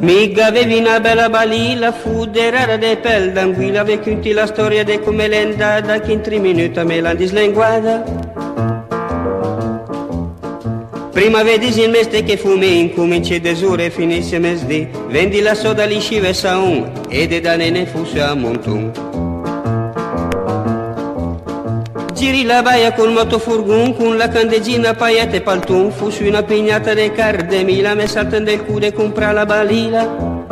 Miga avevi una bella balila, fu derara de pel d'anguilla, vecchiunti la storia de come l'è andata, che in tre minuti me l'ha dislenguata. Prima vedi il meste che fumi, incominci desure e finisce mesdì, vendi la soda li scive sa un, ed è da nene fusse a montun. Giri la baia col motofurgon con la candeggina paillette e paltun fu su una pignata de carde mila me saltan del cude compra la balila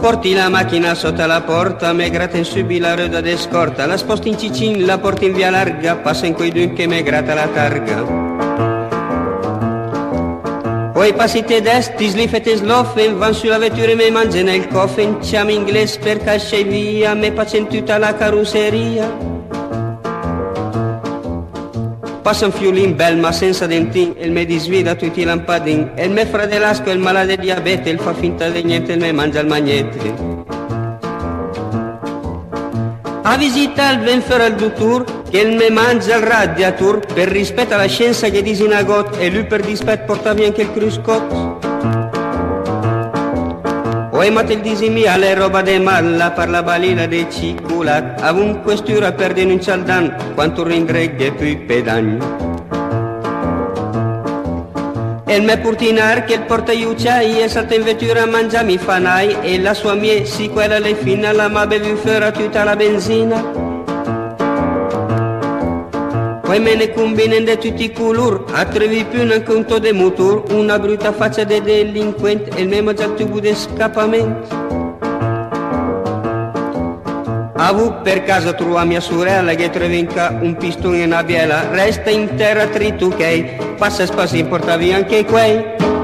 Porti la macchina sotto la porta, me gratta in subi la roda de scorta, la sposti in cicin, la porti in via larga, passa in quei due che me gratta la targa. Poi passi tedeschi, slif e tesloffen, van sulla vettura e me mangia nel coffin, chiami inglese per cascia via, me facen tutta la carusseria. Passa un fiulin bel ma senza dentin, e me disvida tutti i lampadin, e il me fradelasco il malade diabete, il fa finta di niente, il me mangia il magnete. A visita il venfer al dottor che il me mangia il radiator per rispetto alla scienza che dice una got e lui per dispetto portavi anche il cruscot. Poi mate il le roba de malla per la balina de ciculat avun questura per denunciare il dan quanto ringregge più pedagno. Il me purtinar che il porta iucciai e salta in vettura a mangiami fanai e la sua mie si quella le fina la ma bevi fuori tutta la benzina. Poi me ne combinende tutti i color, atrevi più un conto de motor, una brutta faccia de delinquente e il memo già tubo de scappamento. Avu per caso trova mia sorella che trovinca un pistone e una biela, resta in terra trituchei, passa spassi porta via anche quei.